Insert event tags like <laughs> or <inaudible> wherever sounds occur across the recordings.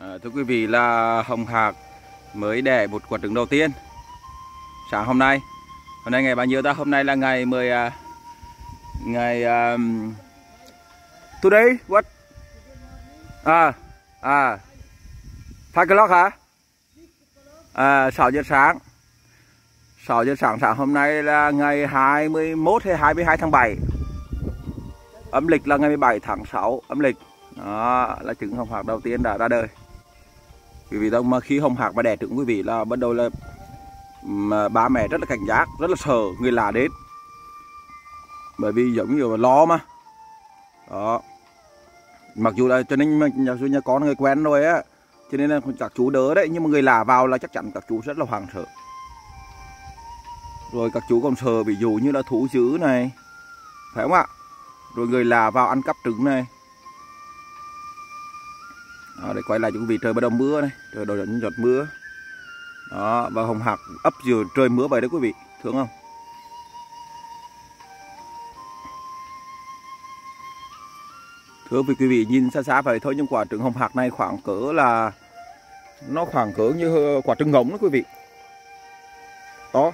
À, thưa quý vị là hồng hạc mới đẻ một quả trứng đầu tiên sáng hôm nay. Hôm nay ngày bao nhiêu ta? Hôm nay là ngày 10 uh, à, ngày um, today what? À à five o'clock hả? À 6 giờ sáng. 6 giờ sáng sáng hôm nay là ngày 21 hay 22 tháng 7 âm lịch là ngày 17 tháng 6 âm lịch. Đó là trứng hồng hạc đầu tiên đã ra đời quý vị đâu mà khi hồng hạc mà đẻ trứng quý vị là bắt đầu là mà ba mẹ rất là cảnh giác rất là sợ người lạ đến. Bởi vì giống như là lo mà. Đó. Mặc dù là cho nên nhà, nhà con người quen rồi á cho nên là các chú đỡ đấy nhưng mà người lạ vào là chắc chắn các chú rất là hoảng sợ. Rồi các chú còn sợ ví dụ như là thú dữ này phải không ạ? Rồi người lạ vào ăn cắp trứng này đó, để quay lại cho vị trời bắt đầu mưa này trời đầu những giọt mưa. Đó và hồng hạc ấp vừa trời mưa vậy đấy quý vị thương không? Thưa quý vị nhìn xa xa vậy thôi nhưng quả trứng hồng hạc này khoảng cỡ là nó khoảng cỡ như quả trứng ngỗng đó quý vị. To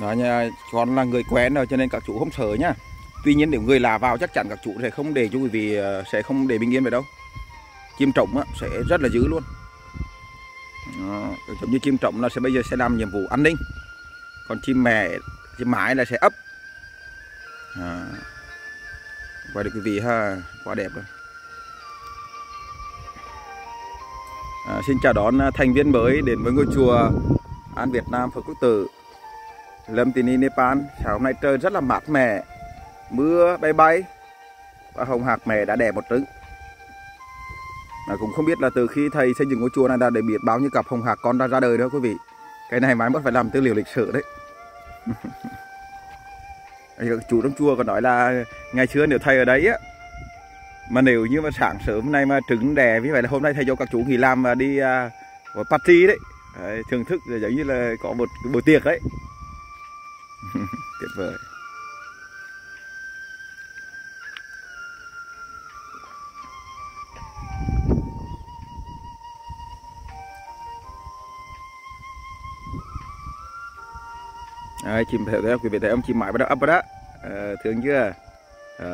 đó nha con là người quen rồi cho nên các chú không sợ nhá. Tuy nhiên nếu người lạ vào chắc chắn các chú sẽ không để cho quý vị ờ, sẽ không để bình yên về đâu. Chim trống á, sẽ rất là dữ luôn. Đó, giống như chim trống là sẽ bây giờ sẽ làm nhiệm vụ an ninh. Còn chim mẹ chim mái là sẽ ấp. À, được quý vị ha quá đẹp rồi. À, xin chào đón à, thành viên mới đến với ngôi chùa An Việt Nam Phật Quốc Tử. Lâm Tini Nepal sáng hôm nay trời rất là mát mẻ. Mưa bay bay và hồng hạc mẹ đã đẻ một trứng. Mà cũng không biết là từ khi thầy xây dựng ngôi chùa này đã để biết bao nhiêu cặp hồng hạc con đã ra đời đó quý vị. Cái này mà mất phải làm tư liệu lịch sử đấy. <laughs> Chủ trong chùa còn nói là ngày xưa nếu thầy ở đấy á mà nếu như mà sáng sớm nay mà trứng đẻ như vậy là hôm nay thầy cho các chú nghỉ làm và đi uh, party đấy, đấy thưởng thức giống như là có một buổi tiệc đấy. <laughs> tuyệt vời. Đấy, chim thấy quý vị thấy ông chim mãi bắt đầu ấp rồi đó. À, thương chưa? À,